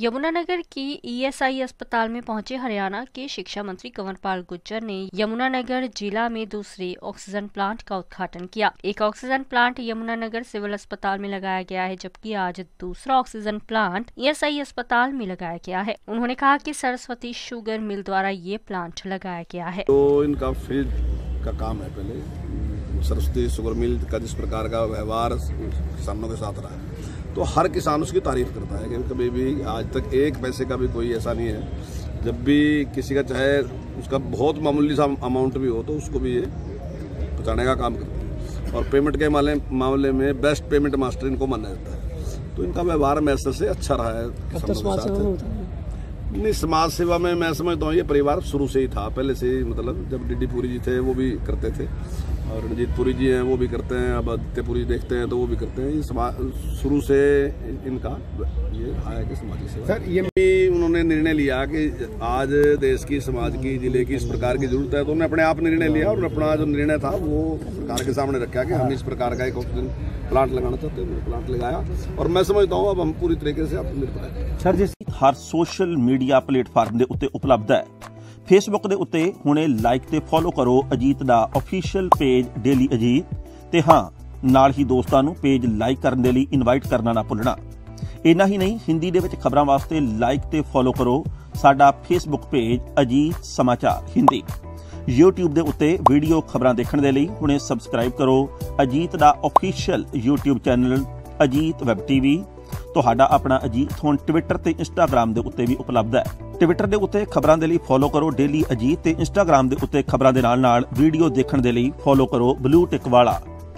यमुनानगर की ईएसआई अस्पताल में पहुँचे हरियाणा के शिक्षा मंत्री कंवरपाल गुज्जर ने यमुनानगर जिला में दूसरे ऑक्सीजन प्लांट का उद्घाटन किया। एक ऑक्सीजन प्लांट यमुनानगर सिविल अस्पताल में लगाया गया है, जबकि आज दूसरा ऑक्सीजन प्लांट ईएसआई अस्पताल में लगाया गया है। उन्होंने कहा कि सरस्वती शुगर मिल द्वारा ये प्लांट लगाया गया है। तो इनका फ़ील्ड का काम है पहले। सरस्वती शुगर मिल का जिस प्रकार का व्यवहार किसानों के साथ रहा तो हर किसान उसकी तारीफ़ करता है कि कभी भी आज तक एक पैसे का भी कोई ऐसा नहीं है। जब भी किसी का चाहे उसका बहुत मामूली सा अमाउंट भी हो तो उसको भी ये पहुँचाने का काम करते हैं। और पेमेंट के मामले मामले में बेस्ट पेमेंट मास्टर इनको माना जाता है। तो इनका व्यवहार मैसेज से अच्छा रहा है किसानों के साथ। नहीं समाज सेवा में मैं समझता हूँ ये परिवार शुरू से ही था। पहले से ही मतलब जब डीडी पुरी जी थे वो भी करते थे। और रणजीत पुरी जी हैं वो भी करते हैं। अब आदित्य पुरी देखते हैं तो वो भी करते हैं। ये समाज शुरू से इनका ये रहा है कि समाजी सेवा। सर ये भी उन्होंने निर्णय लिया कि आज देश की समाज की जिले की इस प्रकार की जरूरत है तो उन्होंने अपने आप निर्णय लिया और अपना जो निर्णय था वो सरकार के सामने रखा कि हम इस प्रकार का एक ऑक्सीजन प्लांट लगाना चाहते हैं प्लांट लगाया और मैं समझता हूँ अब हम पूरी तरीके से आत्मनिर्भर हैं ਸਰ ਜਿਸ ਹਰ ਸੋਸ਼ਲ ਮੀਡੀਆ ਪਲੇਟਫਾਰਮ ਦੇ ਉੱਤੇ ਉਪਲਬਧ ਹੈ ਫੇਸਬੁੱਕ ਦੇ ਉੱਤੇ ਹੁਣੇ ਲਾਈਕ ਤੇ ਫੋਲੋ ਕਰੋ ਅਜੀਤ ਦਾ ਅਫੀਸ਼ੀਅਲ ਪੇਜ ਡੇਲੀ ਅਜੀਤ ਤੇ ਹਾਂ ਨਾਲ ਹੀ ਦੋਸਤਾਂ ਨੂੰ ਪੇਜ ਲਾਈਕ ਕਰਨ ਦੇ ਲਈ ਇਨਵਾਈਟ ਕਰਨਾ ਨਾ ਭੁੱਲਣਾ ਇੰਨਾ ਹੀ ਨਹੀਂ, ਹਿੰਦੀ ਦੇ ਵਿੱਚ ਖਬਰਾਂ ਵਾਸਤੇ ਲਾਈਕ ਤੇ ਫੋਲੋ ਕਰੋ ਸਾਡਾ ਫੇਸਬੁੱਕ ਪੇਜ ਅਜੀਤ ਸਮਾਚਾਰ ਹਿੰਦੀ। YouTube ਦੇ ਉੱਤੇ ਵੀਡੀਓ ਖਬਰਾਂ ਦੇਖਣ ਦੇ ਲਈ ਹੁਣੇ ਸਬਸਕ੍ਰਾਈਬ ਕਰੋ ਅਜੀਤ ਦਾ official YouTube channel Ajit web TV ਤੁਹਾਡਾ ਆਪਣਾ ਅਜੀਤ ਹੁਣ ਟਵਿੱਟਰ ਤੇ ਇੰਸਟਾਗ੍ਰam ਦੇ ਉੱਤੇ ਵੀ ਉਪਲਬਧ ਹੈ। ਟਵਿੱਟਰ ਦੇ ਉੱਤੇ ਖਬਰਾਂ ਦੇ ਲਈ ਫੋਲੋ ਕਰੋ ਡੇਲੀ ਅਜੀਤ ਤੇ ਇੰਸਟਾਗ੍ਰam ਦੇ ਉੱਤੇ ਖਬਰਾਂ ਦੇ ਨਾਲ-ਨਾਲ ਵੀਡੀਓ ਦੇਖਣ ਦੇ ਲਈ ਫੋਲੋ ਕਰੋ ਬਲੂ ਟਿਕ ਵਾਲਾ।